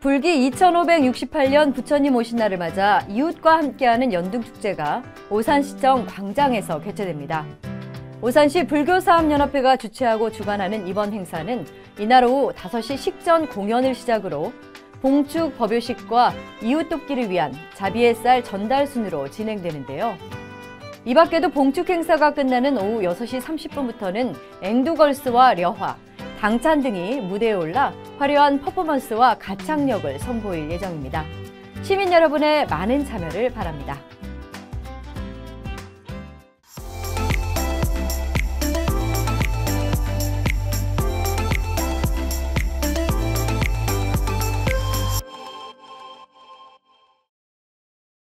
불기 2568년 부처님 오신 날을 맞아 이웃과 함께하는 연등축제가 오산시청 광장에서 개최됩니다. 오산시 불교사업연합회가 주최하고 주관하는 이번 행사는 이날 오후 5시 식전 공연을 시작으로 봉축 법요식과 이웃 돕기를 위한 자비의 쌀 전달 순으로 진행되는데요. 이 밖에도 봉축 행사가 끝나는 오후 6시 30분부터는 앵두걸스와 려화, 당찬 등이 무대에 올라 화려한 퍼포먼스와 가창력을 선보일 예정입니다. 시민 여러분의 많은 참여를 바랍니다.